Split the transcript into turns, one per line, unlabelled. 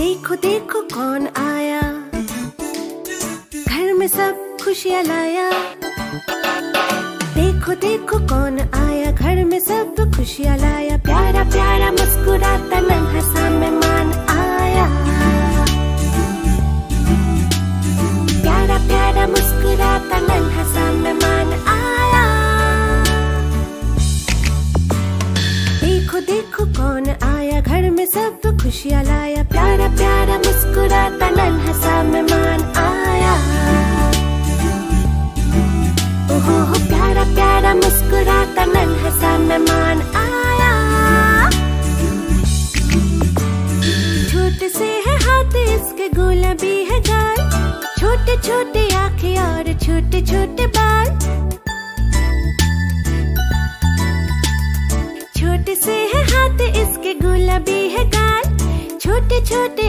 देखो देखो कौन आया। घर में सब खुशियाँ लाया। देखो देखो कौन आया। घर में सब खुशियाँ लाया। प्यारा प्यारा मुस्कुराता नन्हा सा मेहमान आया। प्यारा प्यारा मुस्कुराता नन्हा सा मेहमान आया। देखो देखो कौन आया। घर में सब खुशियाँ लाया, प्यारा प्यारा मुस्कुराता नन्हा सा मेहमान आया। ओहो, हो, प्यारा प्यारा मुस्कुराता नन्हा सा मेहमान आया। छोटे से है हाथ इसके, गुलाबी है गाल। छोटे छोटे आँखें और छोटे छोटे बाल। हाथ इसके गुलाबी है गाल। छोटे छोटे